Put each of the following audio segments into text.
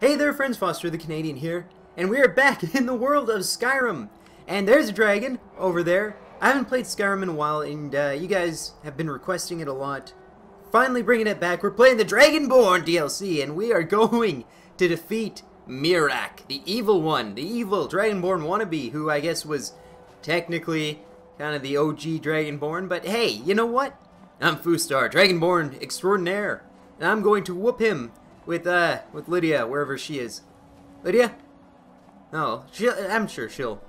Hey there friends, Foster the Canadian here, and we are back in the world of Skyrim. And there's a dragon over there. I haven't played Skyrim in a while, and uh, you guys have been requesting it a lot. Finally bringing it back, we're playing the Dragonborn DLC, and we are going to defeat Miraak, the evil one, the evil Dragonborn wannabe, who I guess was technically kind of the OG Dragonborn, but hey, you know what? I'm Foster, Dragonborn extraordinaire, and I'm going to whoop him with uh with Lydia wherever she is. Lydia? No, she I'm sure she'll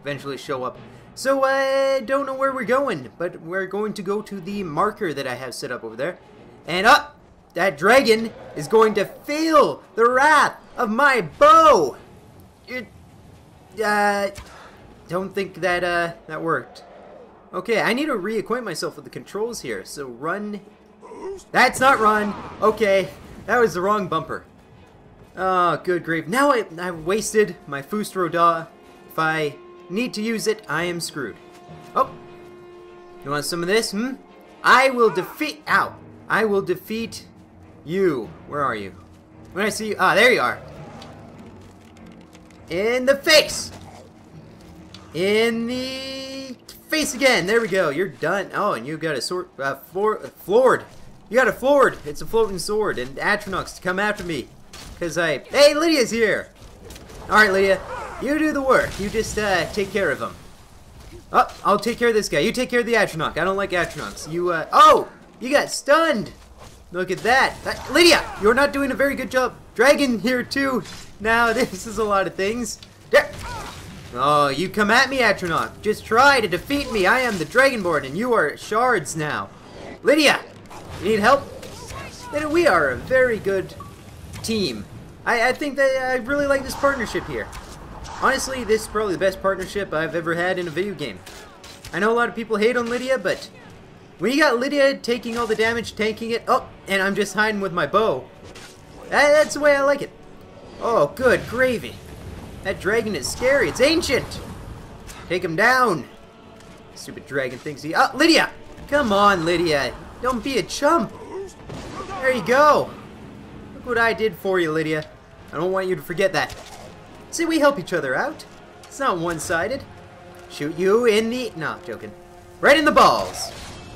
eventually show up. So I don't know where we're going, but we're going to go to the marker that I have set up over there. And up, that dragon is going to feel the wrath of my bow. It, uh, don't think that uh that worked. Okay, I need to reacquaint myself with the controls here. So run. That's not run. Okay, that was the wrong bumper. Oh, good grief. Now I, I've wasted my Fus Ro Dah. If I need to use it, I am screwed. Oh, you want some of this? Hmm? I will defeat. Ow! I will defeat you. Where are you? When I see you, ah, there you are. In the face. In the face again. There we go. You're done. Oh, and you got a sword. Uh, floor, floored. You got a floored. It's a floating sword. And to come after me. Because I... Hey, Lydia's here. Alright, Lydia. You do the work. You just uh, take care of him. Oh, I'll take care of this guy. You take care of the Atronach. I don't like Atronachs. You, uh... Oh! You got stunned! Look at that. that. Lydia! You're not doing a very good job. Dragon here, too. Now, this is a lot of things. There. Oh, you come at me, Atronach. Just try to defeat me. I am the Dragonborn, and you are shards now. Lydia! You need help? We are a very good team. I, I think that I really like this partnership here. Honestly, this is probably the best partnership I've ever had in a video game. I know a lot of people hate on Lydia, but when you got Lydia taking all the damage, tanking it, oh, and I'm just hiding with my bow, that, that's the way I like it. Oh, good gravy. That dragon is scary. It's ancient. Take him down. Stupid dragon thinks he... Oh, Lydia! Come on, Lydia. Don't be a chump. There you go. Look what I did for you, Lydia. I don't want you to forget that. See, we help each other out. It's not one-sided. Shoot you in the... No, joking. Right in the balls.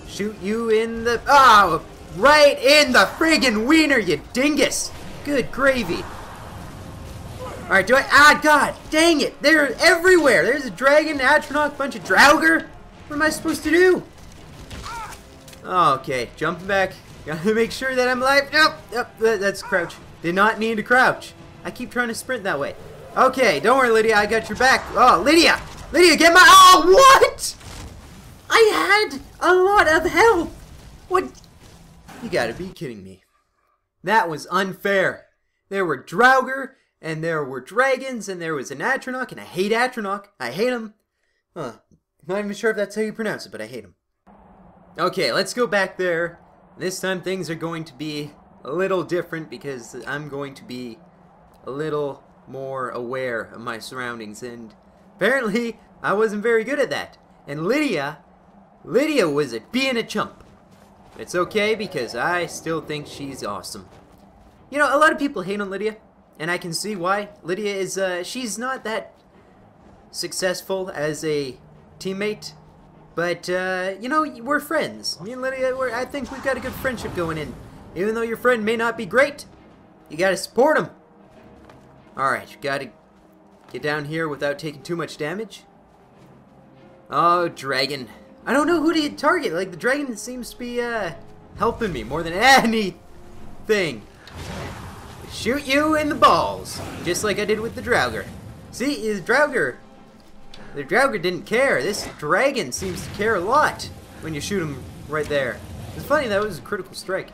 Shoot you in the... Oh, right in the friggin' wiener, you dingus. Good gravy. Alright, do I... Ah, God, dang it. They're everywhere. There's a dragon, Atronach, bunch of Draugr. What am I supposed to do? Okay, jumping back. Gotta make sure that I'm alive. Nope, nope, that's crouch. Did not need to crouch. I keep trying to sprint that way. Okay, don't worry, Lydia. I got your back. Oh, Lydia! Lydia, get my... Oh, what? I had a lot of health. What? You gotta be kidding me. That was unfair. There were Draugr, and there were dragons, and there was an Atronach, and I hate Atronach. I hate him. Huh. Not even sure if that's how you pronounce it, but I hate him. Okay, let's go back there. This time things are going to be a little different because I'm going to be a little more aware of my surroundings and apparently I wasn't very good at that. And Lydia, Lydia was a, being a chump. It's okay because I still think she's awesome. You know, a lot of people hate on Lydia, and I can see why. Lydia is, uh, she's not that successful as a teammate but, uh, you know, we're friends. Me and Lydia, I think we've got a good friendship going in. Even though your friend may not be great, you gotta support him. Alright, you gotta get down here without taking too much damage. Oh, dragon. I don't know who to target. Like, the dragon seems to be, uh, helping me more than anything. Shoot you in the balls, just like I did with the Draugr. See, is Draugr the Draugr didn't care. This dragon seems to care a lot when you shoot him right there. It's funny, that was a critical strike.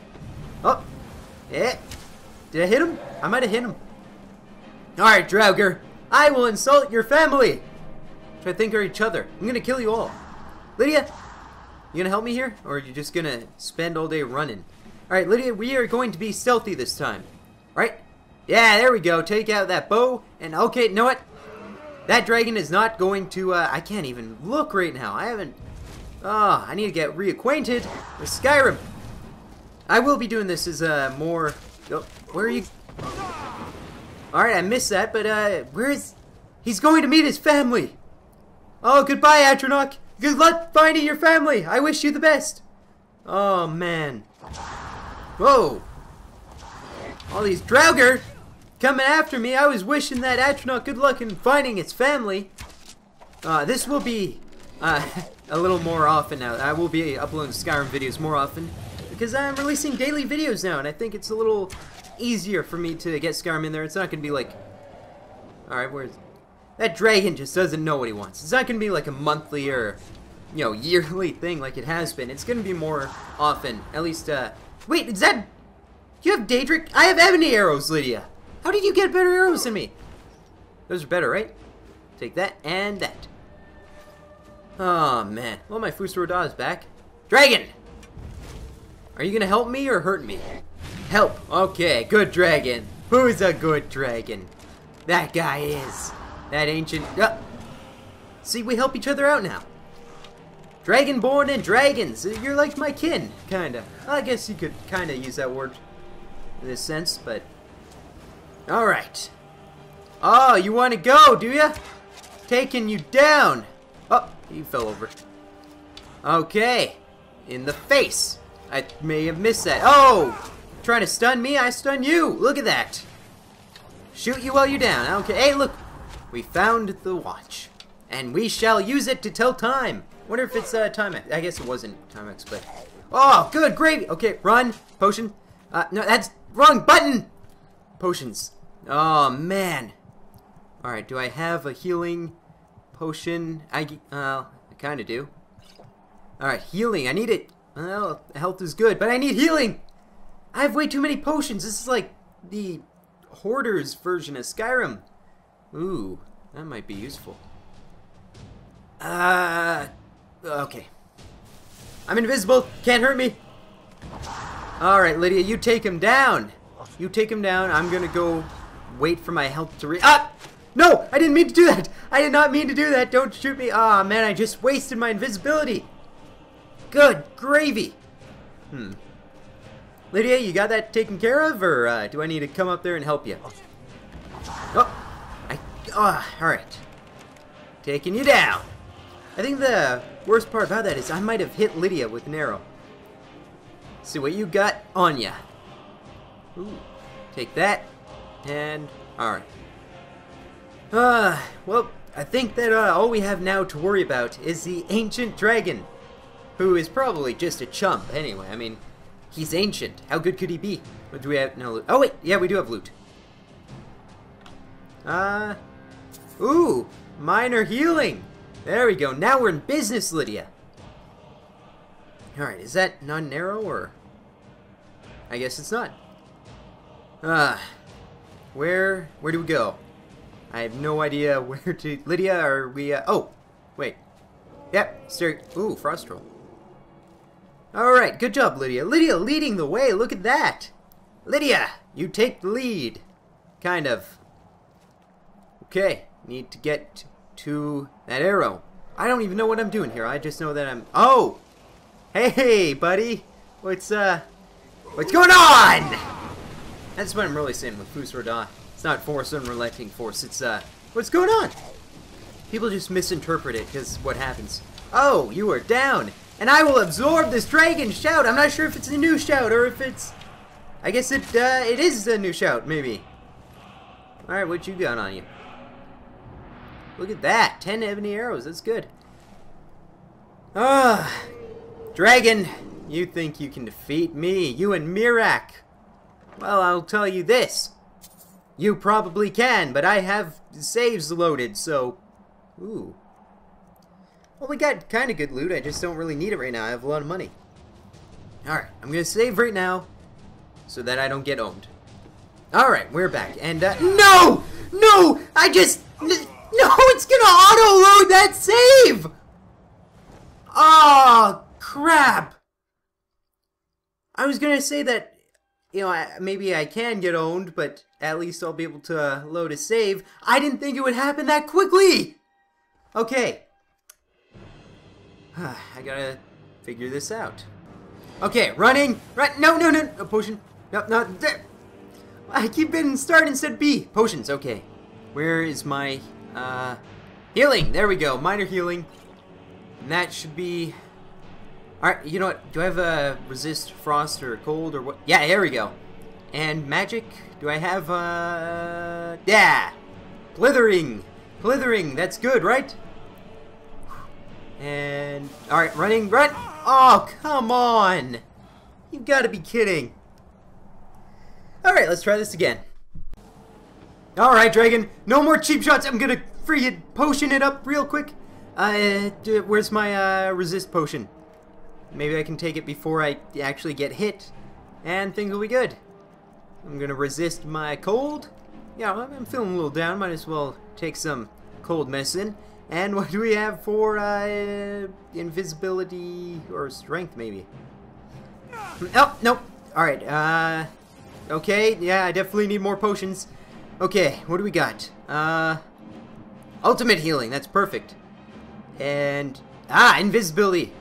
Oh! Yeah. Did I hit him? I might have hit him. Alright, Draugr. I will insult your family! Try to think of each other. I'm gonna kill you all. Lydia! You gonna help me here? Or are you just gonna spend all day running? Alright, Lydia, we are going to be stealthy this time. Right? Yeah, there we go. Take out that bow. And okay, you know what? That dragon is not going to, uh, I can't even look right now. I haven't, oh, I need to get reacquainted with Skyrim. I will be doing this as, uh, more, oh, where are you? Alright, I missed that, but uh, where is... He's going to meet his family! Oh, goodbye, Atronach! Good luck finding your family! I wish you the best! Oh, man. Whoa! All these Draugr coming after me. I was wishing that astronaut good luck in finding its family. Uh, this will be uh, a little more often now. I will be uploading Skyrim videos more often because I'm releasing daily videos now, and I think it's a little easier for me to get Skyrim in there. It's not going to be like... Alright, where's... That dragon just doesn't know what he wants. It's not going to be like a monthly or, you know, yearly thing like it has been. It's going to be more often. At least, uh... Wait, is that... You have Daedric? I have ebony arrows, Lydia. How did you get better arrows than me? Those are better, right? Take that and that. Oh, man. Well, my Fus Ro is back. Dragon! Are you gonna help me or hurt me? Help. Okay, good dragon. Who's a good dragon? That guy is. That ancient... Uh, see, we help each other out now. Dragonborn and dragons. You're like my kin, kinda. I guess you could kinda use that word in this sense, but... Alright. Oh, you want to go, do ya? Taking you down. Oh, he fell over. Okay. In the face. I may have missed that. Oh! Trying to stun me, I stun you. Look at that. Shoot you while you're down. Okay. Hey, look. We found the watch. And we shall use it to tell time. Wonder if it's uh, time. I guess it wasn't Timex, but... Oh, good gravy. Okay, run. Potion. Uh, no, that's wrong button. Potions. Oh, man. Alright, do I have a healing potion? I, uh, I kind of do. Alright, healing. I need it. Well, health is good, but I need healing. I have way too many potions. This is like the Hoarder's version of Skyrim. Ooh, that might be useful. Uh, okay. I'm invisible. Can't hurt me. Alright, Lydia, you take him down. You take him down. I'm gonna go wait for my health to re- Ah! No! I didn't mean to do that! I did not mean to do that! Don't shoot me! Ah, oh, man, I just wasted my invisibility! Good gravy! Hmm. Lydia, you got that taken care of, or uh, do I need to come up there and help you? Oh! I... Oh, alright. Taking you down! I think the worst part about that is I might have hit Lydia with an arrow. See what you got on ya. Ooh. Take that. And, alright. Uh, well, I think that uh, all we have now to worry about is the Ancient Dragon. Who is probably just a chump anyway. I mean, he's ancient. How good could he be? What do we have? No loot. Oh, wait. Yeah, we do have loot. Uh, ooh, minor healing. There we go. Now we're in business, Lydia. Alright, is that not an arrow, or... I guess it's not. Ah, uh, where, where do we go? I have no idea where to... Lydia, are we... Uh, oh, wait. Yep, Sir. Ooh, frost troll. Alright, good job, Lydia. Lydia leading the way, look at that! Lydia, you take the lead. Kind of. Okay, need to get to that arrow. I don't even know what I'm doing here. I just know that I'm... Oh! Hey, buddy! What's, uh... What's going on? That's what I'm really saying with Fus Ro Dah. It's not force unrelenting force, it's, uh... What's going on? People just misinterpret it, because what happens. Oh, you are down! And I will absorb this dragon shout! I'm not sure if it's a new shout, or if it's... I guess it, uh, it is a new shout, maybe. Alright, what you got on you? Look at that! Ten ebony arrows, that's good. Ah, Dragon, you think you can defeat me, you and Miraak. Well, I'll tell you this. You probably can, but I have saves loaded, so... Ooh. Well, we got kind of good loot, I just don't really need it right now. I have a lot of money. Alright, I'm going to save right now so that I don't get owned. Alright, we're back, and, uh, No! No! I just... No, it's gonna auto-load that save! Oh, crap! I was gonna say that, you know, I, maybe I can get owned, but at least I'll be able to uh, load a save. I didn't think it would happen that quickly! Okay. I gotta figure this out. Okay, running! Run! No, no, no! A potion! No, no, there! I keep hitting start instead of B. Potions, okay. Where is my, uh, healing? There we go, minor healing. And that should be... Alright, you know what? Do I have a resist frost or cold or what? Yeah, here we go. And magic? Do I have, uh... Yeah! Blithering! Blithering, that's good, right? And... Alright, running, run! Oh, come on! You've got to be kidding. Alright, let's try this again. Alright, Dragon. No more cheap shots. I'm gonna freaking potion it up real quick. Uh, where's my, uh, resist potion? Maybe I can take it before I actually get hit. And things will be good. I'm gonna resist my cold. Yeah, I'm feeling a little down. Might as well take some cold medicine. And what do we have for, uh, invisibility or strength, maybe? Oh, nope. Alright, uh... Okay, yeah, I definitely need more potions. Okay, what do we got? Uh... Ultimate healing, that's perfect. And... Ah, invisibility!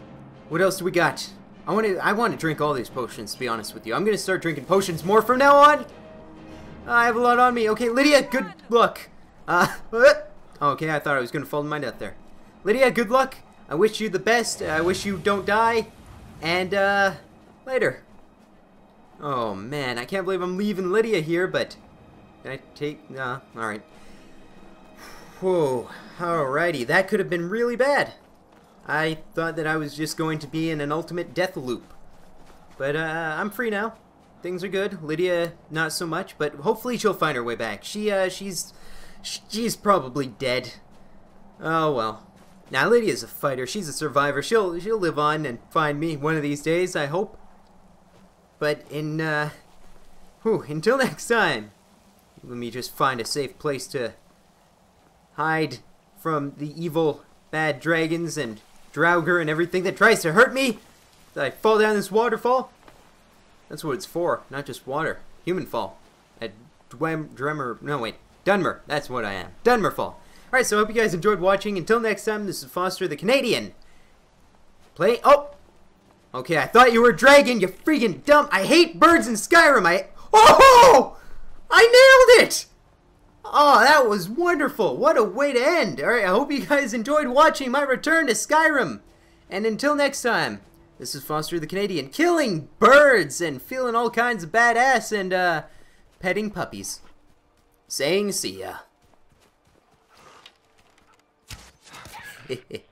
What else do we got? I want to I want to drink all these potions, to be honest with you. I'm going to start drinking potions more from now on! I have a lot on me. Okay, Lydia, good luck. Uh, okay, I thought I was going to fall to my death there. Lydia, good luck. I wish you the best. I wish you don't die. And, uh, later. Oh, man, I can't believe I'm leaving Lydia here, but... Can I take... Nah, alright. Whoa, alrighty, that could have been really bad. I thought that I was just going to be in an ultimate death loop. But, uh, I'm free now. Things are good. Lydia, not so much, but hopefully she'll find her way back. She, uh, she's... She's probably dead. Oh, well. Now, Lydia's a fighter. She's a survivor. She'll, she'll live on and find me one of these days, I hope. But in, uh, whew, until next time, let me just find a safe place to hide from the evil, bad dragons and Draugr and everything that tries to hurt me. Did I fall down this waterfall? That's what it's for, not just water. Human fall. At Dwem, Dremmer, no wait, Dunmer, that's what I am. Dunmer fall. Alright, so I hope you guys enjoyed watching. Until next time, this is Foster the Canadian. Play, oh! Okay, I thought you were a dragon, you freaking dumb. I hate birds in Skyrim. I. Oh! I nailed it! Oh, that was wonderful. What a way to end. Alright, I hope you guys enjoyed watching my return to Skyrim. And until next time, this is Foster the Canadian, killing birds and feeling all kinds of badass and, uh, petting puppies. Saying see ya.